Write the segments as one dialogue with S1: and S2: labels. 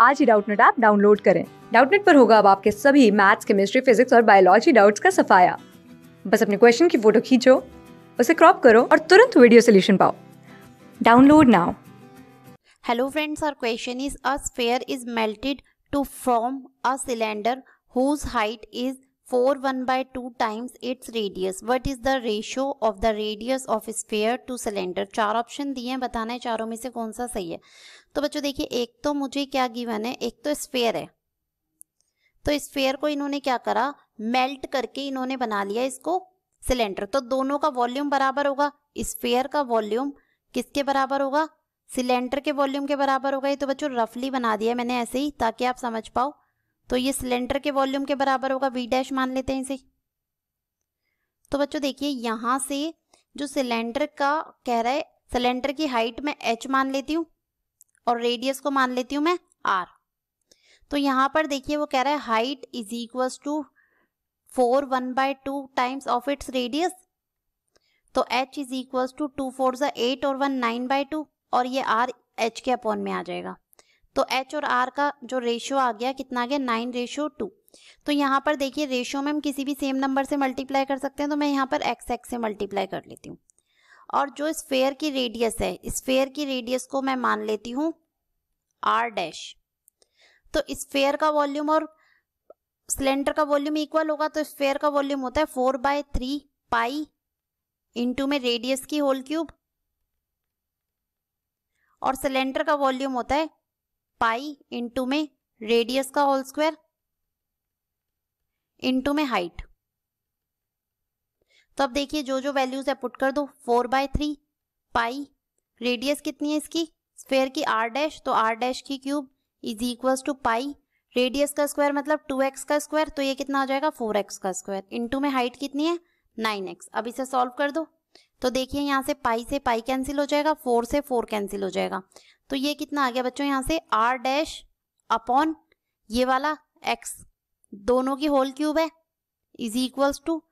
S1: आज ही Doubtnut app download करें। डाउटनेट पर होगा अब आपके सभी मैथ्स, केमिस्ट्री, फिजिक्स और बायोलॉजी डाउट्स का सफाया। बस अपने क्वेश्चन की फ़ोटो खींचो, उसे क्रॉप करो और तुरंत वीडियो सोल्यूशन पाओ। Download now.
S2: Hello friends our question is a sphere is melted to form a cylinder whose height is 4 1 by 2 times its radius. What is the ratio of the radius of sphere to cylinder? चार option दिए हैं, बताना है चारों में से कौन सा सही है। तो बच्चों देखिए, एक तो मुझे क्या गिवन है? एक तो स्फेयर है। तो स्फेयर को इन्होंने क्या करा? मेल्ट करके इन्होंने बना लिया इसको सिलेंडर तो दोनों का वॉल्यूम बराबर होगा। स्फेयर का वॉल्यूम किसके बराबर होगा? सिलेंडर के वॉल्यूम के बराबर होगा। ये तो बच्चों रफली बना दिया मैंने ऐसे ही, ताकि आप समझ पाओ। तो ये सिलेंडर के वॉल्यूम के बराबर होगा वी डैश मान लेते हैं इसे। तो बच्चों देखिए, यहाँ से जो सिलेंडर का कह रहा है, सिलेंडर की हाइट में एच मान लेती हूँ और रेडियस को मान लेती हूँ मैं आर तो यहाँ पर देखिए, वो कह रहा है height is equal to four one by two times of its radius तो H is equal to two four ज़ा एट और वन नाइन बाय टू और ये आर एच के अपॉन में आ जाएगा। तो एच और आर का जो रेशियो आ गया, कितना आ गया? नाइन रेशियो टू तो यहाँ पर देखिए रेशियो में हम किसी भी सेम नंबर से मल्टीप्लाई कर सकते हैं तो मैं यहाँ पर एक्स एक्स से मल्टीप्लाई कर लेती हूँ। और जो स्फेयर की रेडियस है स्फेयर की रेडियस को मैं मान लेती हूँ आर डैश तो स्फेयर का वॉल्यूम और सिलेंडर का वॉल्यूम इक्वल होगा तो स्फेयर का वॉल्यूम होता है four by three pi into में रेडियस की होल क्यूब और सिलेंडर का वॉल्यूम होता है पाई इंटू में रेडियस का होल स्क्वायर इंटू में हाइट तो अब देखिए जो जो वैल्यूज़ है पुट कर दो four by three pi radius कितनी है इसकी? स्फेयर की आर डैश तो आर डैश की cube is equal to pi radius का स्क्वायर मतलब टू एक्स का स्क्वायर तो ये कितना हो जाएगा? फोर एक्स का स्क्वायर इंटू में हाइट कितनी है? नाइन एक्स अब इसे सॉल्व कर दो। तो देखिए यहाँ से पाई से पाई कैंसिल हो जाएगा फोर से फोर कैंसिल हो जाएगा। तो ये कितना आ गया बच्चों यहाँ से? आर डैश अपॉन ये वाला एक्स दोनों की होल क्यूब है। Is equals to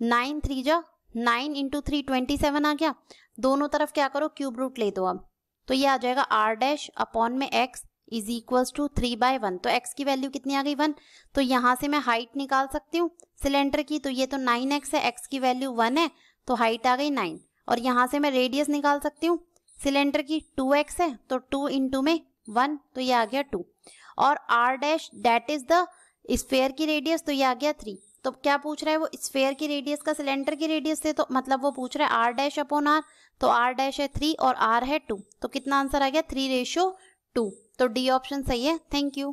S2: nine three जा nine into three twenty seven आ गया। दोनों तरफ़ क्या करो? क्यूब रूट ले दो अब। तो ये आ जाएगा आर डैश अपॉन में x is equals to three by one तो एक्स की वैल्यू कितनी आ गई? वन तो यहाँ से मैं हाइट निकाल सकती हूँ सिलेंडर की। तो ये तो नाइन एक्स है एक्स की वैल्यू वन है। तो हाइट आ गई नाइन और यहाँ से मैं रेडियस निकाल सकती हूँ। सिलेंडर की टू एक्स है तो टू इंटू में वन तो ये आ गया टू। और R dash, that is the sphere की रेडियस तो ये आ गया थ्री। तो क्या पूछ रहा है वो, स्फेयर की रेडियस का सिलेंडर की रेडियस से तो मतलब वो पूछ रहा है आर डैश अपॉन आर तो आर डैश है थ्री और आर है टू। तो कितना आंसर आ गया? Three ratio two. तो डी ऑप्शन सही है। Thank you.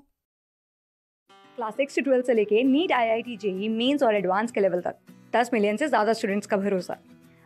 S1: क्लास सिक्स से ट्वेल्थ से लेके NEET I I T JEE mains और एडवांस के लेवल तक, दस मिलियन से ज़्यादा स्टूडेंट्स का भरोसा।